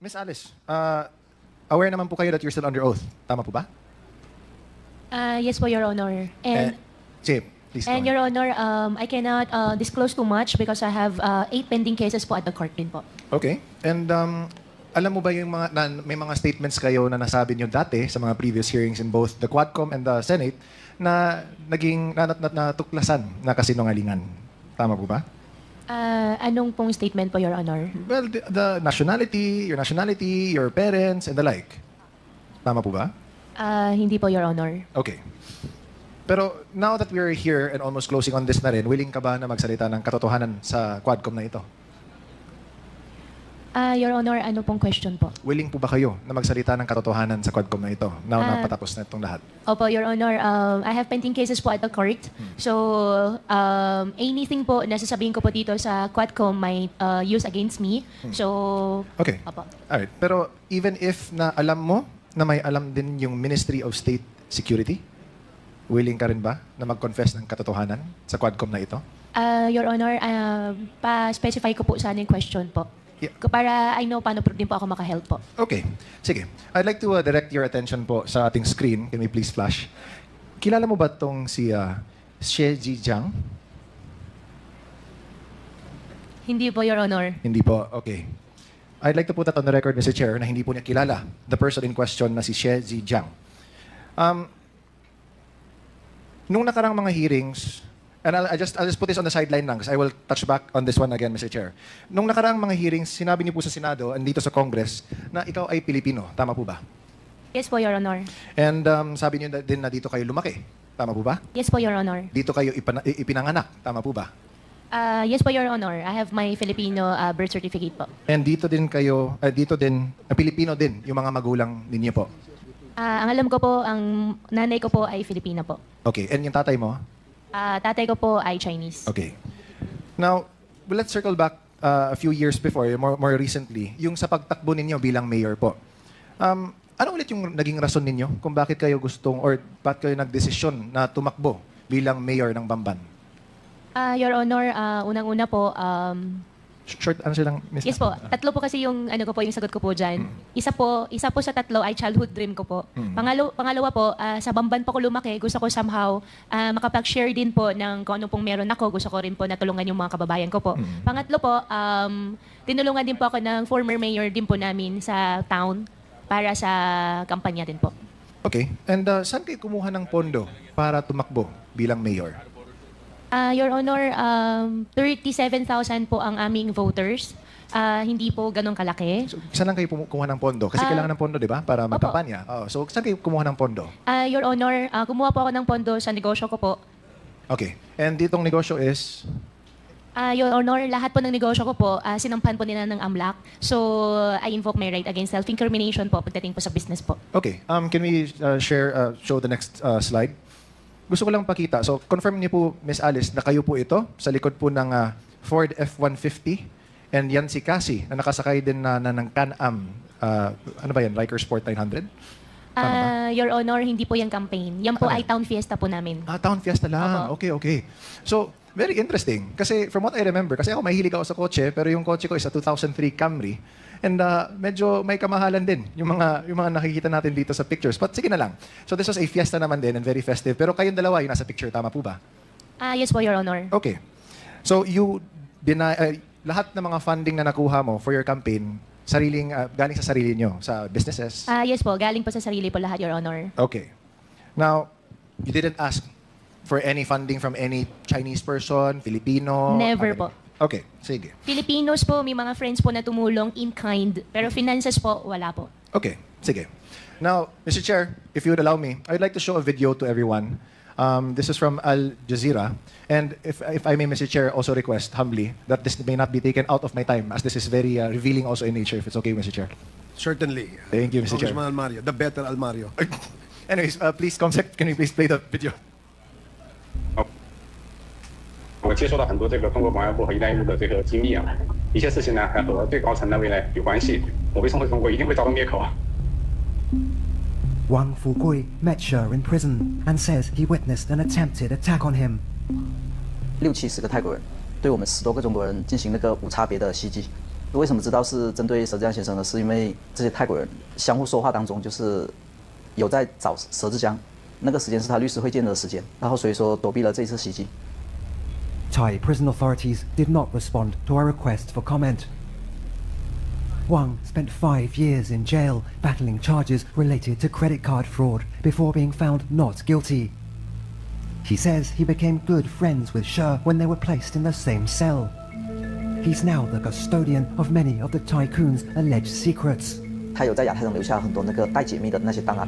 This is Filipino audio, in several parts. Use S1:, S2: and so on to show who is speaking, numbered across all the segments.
S1: Miss Alice, uh, aware naman po kayo that you're still under oath. Tama po ba?
S2: Uh, yes po, Your Honor. And,
S1: Eh, sige, please
S2: and. Your Honor, um, I cannot uh, disclose too much because I have uh, eight pending cases po at the court din po.
S1: Okay. And um, alam mo ba yung mga, na, may mga statements kayo na nasabi nyo dati sa mga previous hearings in both the Quadcom and the Senate na naging na, na, na, natuklasan na kasinungalingan. Tama po ba?
S2: Uh, anong pong statement po, Your Honor?
S1: Well, the, the nationality, your nationality, your parents, and the like. Tama po ba?
S2: Uh, hindi po, Your Honor.
S1: Okay. Pero now that we're here and almost closing on this na rin, willing ka ba na magsalita ng katotohanan sa Quadcom na ito?
S2: Uh, Your Honor, ano pong question po?
S1: Willing po ba kayo na magsalita ng katotohanan sa Quadcom na ito? Now
S2: Ah.
S1: na patapos na itong lahat.
S2: Opo, Your Honor, um, I have pending cases po at the court. So, um, anything po na sasabihin ko po dito sa Quadcom might uh, use against me. So,
S1: Okay.
S2: opo.
S1: Alright. Pero even if na alam mo na may alam din yung Ministry of State Security, willing ka rin ba na mag-confess ng katotohanan sa Quadcom na ito?
S2: Uh, Your Honor, uh, pa-specify ko po sana yung question po.
S1: Yeah.
S2: Para I know paano din po ako makahelp po.
S1: Okay. Sige. I'd like to uh, direct your attention po sa ating screen. Can we please flash? Kilala mo ba tong si uh, Xie Jijiang?
S2: Hindi po, Your Honor.
S1: Hindi po. Okay. I'd like to put that on the record, Mr. Chair, na hindi po niya kilala the person in question na si Xie Zijiang. Um, nung nakarang mga hearings, and I'll, I just, I'll just put this on the sideline lang because I will touch back on this one again, Mr. Chair. Nung nakarang mga hearings, sinabi niyo po sa Senado, andito sa Congress, na ikaw ay Pilipino. Tama po ba?
S2: Yes po, Your Honor.
S1: And um, sabi niyo na- din na dito kayo lumaki. Tama po ba?
S2: Yes po, Your Honor.
S1: Dito kayo ipana- i- ipinanganak. Tama po ba?
S2: Uh, yes po, Your Honor. I have my Filipino uh, birth certificate po.
S1: And dito din kayo, uh, dito din, uh, Pilipino din, yung mga magulang ninyo po.
S2: Ah, ang alam ko po, ang nanay ko po ay Filipina po.
S1: Okay. And yung tatay mo?
S2: Ah, tatay ko po ay Chinese.
S1: Okay. Now, well, let's circle back uh, a few years before, more, more recently, yung sa pagtakbo ninyo bilang mayor po. Um, ano ulit yung naging rason ninyo kung bakit kayo gustong or bakit kayo nagdesisyon na tumakbo bilang mayor ng Bamban?
S2: Ah, Your Honor, ah, unang-una po, um,
S1: Short answer lang, Miss.
S2: yes po, tatlo po kasi yung ano ko po, yung sagot ko po diyan. Isa po, isa po sa tatlo ay childhood dream ko po.
S1: Mm.
S2: Pangalo, pangalawa po, ah, sa Bamban po ko lumaki, gusto ko somehow ah, makapag-share din po ng kung ano pong meron ako. Gusto ko rin po natulungan yung mga kababayan ko po.
S1: Mm.
S2: Pangatlo po, um, tinulungan din po ako ng former mayor din po namin sa town para sa kampanya din po.
S1: Okay. And uh, saan kayo kumuha ng pondo para tumakbo bilang mayor?
S2: Ah, Your Honor, um, 37,000 po ang aming voters. Ah, hindi po ganun kalaki.
S1: So, saan lang kayo pumu- kumuha ng pondo? Kasi
S2: Ah,
S1: kailangan ng pondo, di ba? Para magkampanya. Oh, so, saan kayo kumuha ng pondo?
S2: Ah, Your Honor, ah, kumuha po ako ng pondo sa negosyo ko po.
S1: Okay. And ditong negosyo is...
S2: Ah, Your Honor, lahat po ng negosyo ko po, ah, sinampan po nila ng AMLAC. So, I invoke my right against self-incrimination po pagdating po sa business po.
S1: Okay. Um, can we uh, share, uh, show the next uh, slide? Gusto ko lang pakita. So, confirm niyo po, Miss Alice, na kayo po ito sa likod po ng uh, Ford F-150. And yan si Cassie, na nakasakay din na, na ng Can-Am. Uh, ano ba yan? Riker Sport 900? Tama ba?
S2: Ah, Your Honor, hindi po yung campaign. Yan po
S1: Ano?
S2: ay town fiesta po namin.
S1: Ah, Town Fiesta lang.
S2: Opo.
S1: Okay, okay. So, very interesting. Kasi from what I remember, kasi ako mahilig ako sa kotse, pero yung kotse ko is a 2003 Camry. And uh, medyo may kamahalan din yung mga yung mga nakikita natin dito sa pictures. But sige na lang. So this was a fiesta naman din and very festive. Pero kayong dalawa yung nasa picture, tama po ba?
S2: Ah, yes po, Your Honor.
S1: Okay. So you deny uh, lahat ng mga funding na nakuha mo for your campaign, sariling uh, galing sa sarili nyo, sa businesses.
S2: Ah, yes po, galing po sa sarili po lahat, Your Honor.
S1: Okay. Now, you didn't ask for any funding from any Chinese person, Filipino?
S2: Never
S1: American? Okay, sige.
S2: Filipinos po, may mga friends po na tumulong in kind. Pero finances po, wala po.
S1: Okay, sige. Now, Mr. Chair, if you would allow me, I'd like to show a video to everyone. Um, this is from Al Jazeera. And if, if I may, Mr. Chair, also request humbly that this may not be taken out of my time as this is very uh, revealing also in nature, if it's okay, Mr. Chair.
S3: Certainly.
S1: Thank you, Mr. Chair.
S3: Almario, the better Almario.
S1: Anyways, uh, please, Comsec, can you please play the video?
S4: 我接触到很多这个中国保安部和“一带一路”的这个经历啊，一些事情呢还和最高层那位呢有关系。我被送回中国，一定会遭到灭口啊
S5: ！Wang Fugui met Sher in prison and says he witnessed an attempted attack on him.
S6: 六七十个泰国人对我们十多个中国人进行那个无差别的袭击。为什么知道是针对佘志江先生呢？是因为这些泰国人相互说话当中，就是有在找佘志江，那个时间是他律师会见的时间，然后所以说躲避了这一次袭击。
S5: Thai prison authorities did not respond to our request for comment. Wang spent five years in jail battling charges related to credit card fraud before being found not guilty. He says he became good friends with Sher when they were placed in the same cell. He's now the custodian of many of the tycoon's alleged secrets.
S6: 他有在亚太中留下很多那个待解密的那些档案，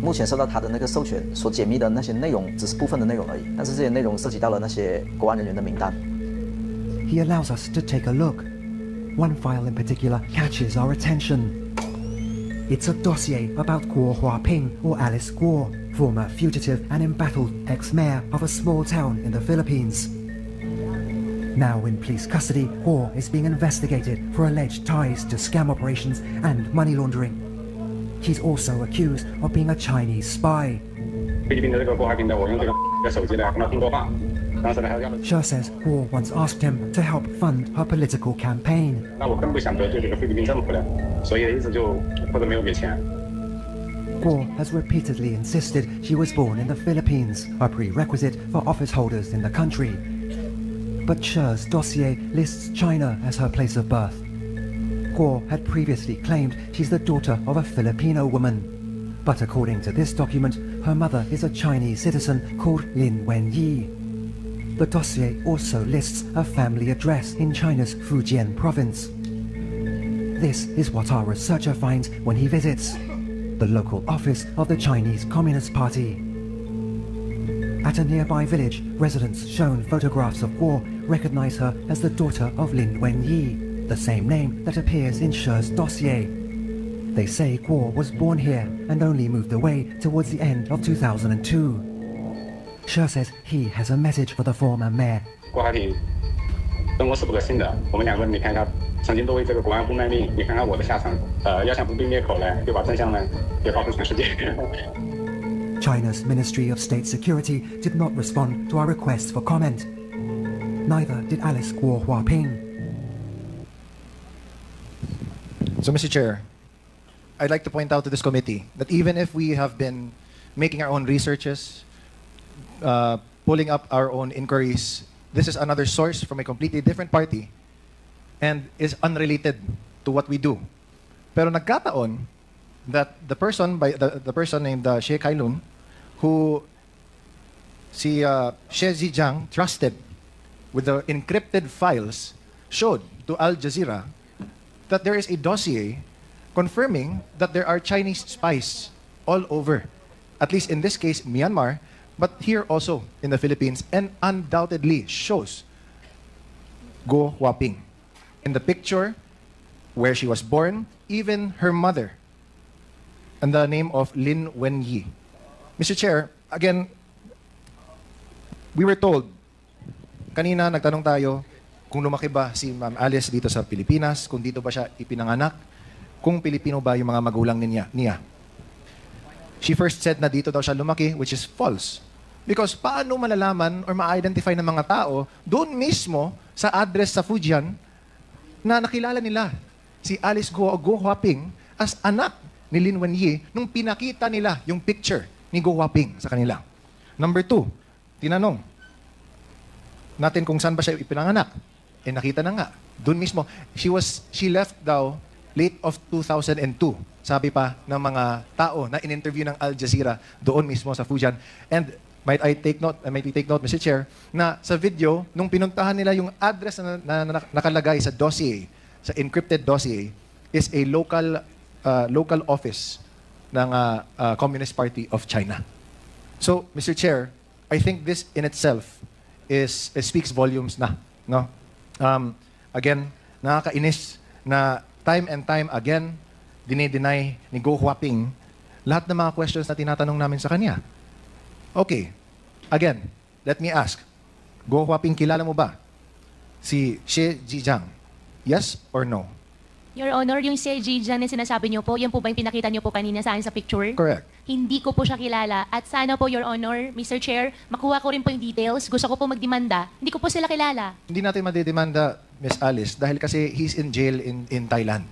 S6: 目前受到他的那个授权所解密的那些内容只是部分的内容而已，但是这些内容涉及到了那些国安人员的名单。
S5: He allows us to take a look. One file in particular catches our attention. It's a dossier about Guo Huaping or Alice Guo, former fugitive and embattled ex-mayor of a small town in the Philippines. Now in police custody, Guo is being investigated for alleged ties to scam operations and money laundering. She's also accused of being a Chinese spy. She says Wu once asked him to help fund her political campaign. Wu has repeatedly insisted she was born in the Philippines, a prerequisite for office holders in the country. But Sher's dossier lists China as her place of birth. Guo had previously claimed she's the daughter of a Filipino woman. But according to this document, her mother is a Chinese citizen called Lin Wenyi. The dossier also lists a family address in China's Fujian province. This is what our researcher finds when he visits the local office of the Chinese Communist Party. At a nearby village, residents shown photographs of Guo recognize her as the daughter of Lin Wenyi, the same name that appears in Sher's dossier. They say Guo was born here and only moved away towards the end of 2002. Sher says he has a message for the former mayor
S4: 郭海平跟我是不可信的，我们两个人你看看，曾经都为这个国安部卖命，你看看我的下场，呃，要想不被灭口呢，就把真相呢也告诉全世界。
S5: China's Ministry of State Security did not respond to our request for comment. Neither did Alice Guo Huaping.
S1: So, Mr. Chair, I'd like to point out to this committee that even if we have been making our own researches, uh, pulling up our own inquiries, this is another source from a completely different party and is unrelated to what we do. Pero nagkataon that the person by the, the person named uh, Xie Kailun, who si uh, Zhejiang trusted with the encrypted files, showed to Al Jazeera that there is a dossier confirming that there are Chinese spies all over, at least in this case, Myanmar, but here also in the Philippines, and undoubtedly shows Go Huaping. In the picture, where she was born, even her mother, and the name of Lin Wenyi. Mr. Chair, again, we were told, kanina nagtanong tayo, kung lumaki ba si Ma'am Alice dito sa Pilipinas, kung dito ba siya ipinanganak, kung Pilipino ba yung mga magulang niya. niya. She first said na dito daw siya lumaki, which is false. Because paano malalaman or ma-identify ng mga tao doon mismo sa address sa Fujian na nakilala nila si Alice Go, Go Huaping as anak ni Lin Wenyi nung pinakita nila yung picture ni Go Huaping sa kanila. Number two, tinanong natin kung saan ba siya ipinanganak. Eh nakita na nga. Doon mismo. She was she left daw late of 2002. Sabi pa ng mga tao na in-interview ng Al Jazeera doon mismo sa Fujian. And might I take note, uh, might we take note, Mr. Chair, na sa video, nung pinuntahan nila yung address na, na, na nakalagay sa dossier, sa encrypted dossier, is a local uh, local office ng uh, uh, Communist Party of China. So, Mr. Chair, I think this in itself is, it speaks volumes na, no? Um, again, nakakainis na time and time again, dinideny ni Go Huaping lahat ng mga questions na tinatanong namin sa kanya. Okay. Again, let me ask. Go Huaping, kilala mo ba si Xie Zhejiang? Yes or no?
S2: Your Honor, yung si Jijan na sinasabi niyo po, yan po ba yung pinakita niyo po kanina sa akin sa picture?
S1: Correct.
S2: Hindi ko po siya kilala. At sana po, Your Honor, Mr. Chair, makuha ko rin po yung details. Gusto ko po magdemanda. Hindi ko po sila kilala.
S1: Hindi natin madidemanda Miss Alice dahil kasi he's in jail in, in Thailand.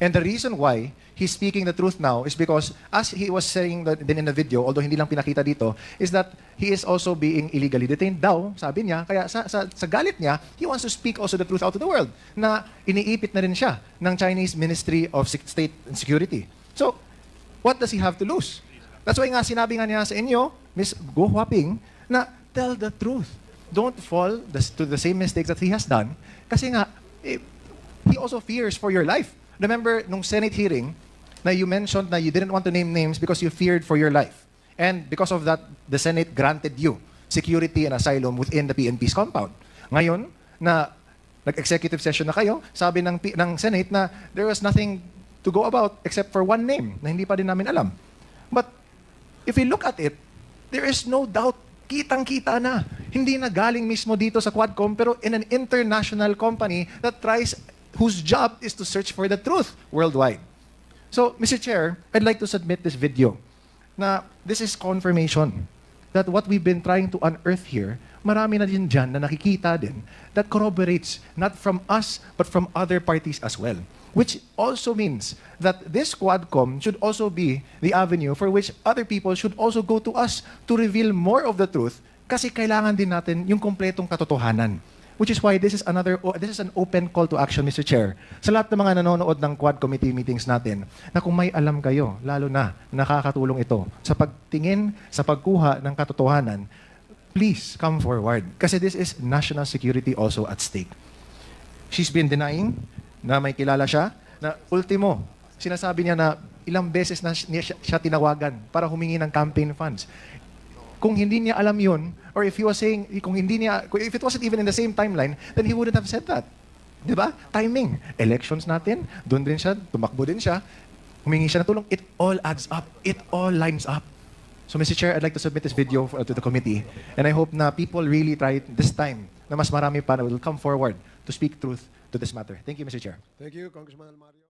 S1: And the reason why he's speaking the truth now is because, as he was saying that din in the video, although hindi lang pinakita dito, is that he is also being illegally detained daw, sabi niya. Kaya sa, sa, sa galit niya, he wants to speak also the truth out to the world na iniipit na rin siya ng Chinese Ministry of State and Security. So, what does he have to lose? That's why nga sinabi nga niya sa inyo, Miss Go Huaping, na tell the truth. Don't fall to the same mistakes that he has done. Kasi nga, eh, he also fears for your life. Remember, nung Senate hearing, na you mentioned na you didn't want to name names because you feared for your life. And because of that, the Senate granted you security and asylum within the PNP's compound. Ngayon, na nag-executive session na kayo, sabi ng, P- ng Senate na there was nothing to go about except for one name na hindi pa din namin alam. But if we look at it, there is no doubt, kitang-kita na. Hindi na galing mismo dito sa Quadcom, pero in an international company that tries, whose job is to search for the truth worldwide. So, Mr. Chair, I'd like to submit this video na this is confirmation that what we've been trying to unearth here, marami na din dyan na nakikita din that corroborates not from us but from other parties as well. Which also means that this Quadcom should also be the avenue for which other people should also go to us to reveal more of the truth kasi kailangan din natin yung kompletong katotohanan. Which is why this is another this is an open call to action Mr. Chair. Sa lahat ng mga nanonood ng Quad Committee meetings natin, na kung may alam kayo, lalo na nakakatulong ito sa pagtingin, sa pagkuha ng katotohanan, please come forward kasi this is national security also at stake. She's been denying na may kilala siya na ultimo, sinasabi niya na ilang beses na siya, siya tinawagan para humingi ng campaign funds kung hindi niya alam yun, or if he was saying, kung hindi niya, if it wasn't even in the same timeline, then he wouldn't have said that. Di ba? Timing. Elections natin, doon din siya, tumakbo din siya, humingi siya ng tulong. It all adds up. It all lines up. So, Mr. Chair, I'd like to submit this video uh, to the committee, and I hope na people really try this time na mas marami pa na will come forward to speak truth to this matter. Thank you, Mr. Chair.
S3: Thank you, Congressman Almario.